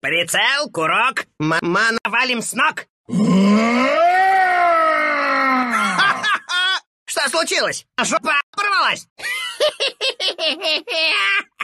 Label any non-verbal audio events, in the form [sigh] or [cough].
Прицел, курок. Мама, Валим с ног. [laughs] Что случилось? Жопа порвалась. [laughs]